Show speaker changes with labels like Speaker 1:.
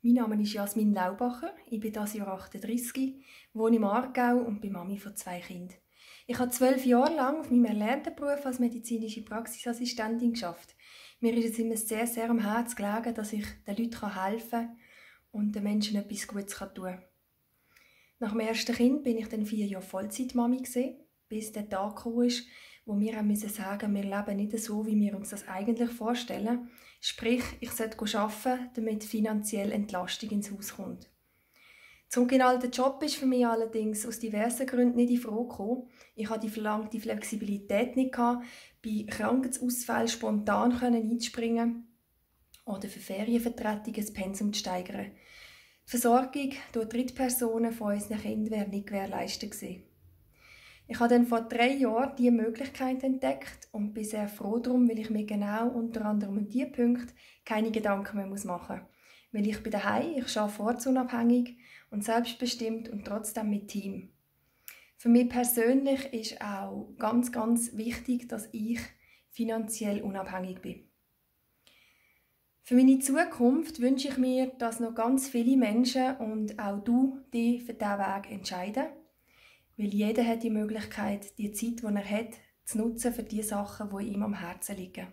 Speaker 1: Mein Name ist Jasmin Laubacher, ich bin das Jahr 38, wohne im Aargau und bin Mami von zwei Kindern. Ich habe zwölf Jahre lang auf meinem erlernten Beruf als medizinische Praxisassistentin geschafft. Mir ist es immer sehr, sehr am Herzen gelegen, dass ich den Leuten helfen kann und den Menschen etwas Gutes tun kann. Nach dem ersten Kind bin ich dann vier Jahre Vollzeitmami bis der Tag kam, wo wir haben müssen sagen, wir leben nicht so, wie wir uns das eigentlich vorstellen. Sprich, ich sollte arbeiten, damit finanziell Entlastung ins Haus kommt. Zum genannten Job ist für mich allerdings aus diversen Gründen nicht in Frage gekommen. Ich hatte die verlangte Flexibilität nicht, gehabt, bei Krankheitsausfällen spontan einspringen oder für Ferienvertretungen das Pensum zu steigern. Die Versorgung durch Drittpersonen von unseren Kindern wäre nicht gewährleistet gewesen. Ich habe dann vor drei Jahren diese Möglichkeit entdeckt und bin sehr froh darum, weil ich mir genau unter anderem um diese Punkte keine Gedanken mehr machen muss. Weil ich bin daheim, ich arbeite ortsunabhängig und selbstbestimmt und trotzdem mit Team. Für mich persönlich ist auch ganz, ganz wichtig, dass ich finanziell unabhängig bin. Für meine Zukunft wünsche ich mir, dass noch ganz viele Menschen und auch du dich für diesen Weg entscheiden weil jeder hat die Möglichkeit, die Zeit, die er hat, zu nutzen für die Sachen, die ihm am Herzen liegen.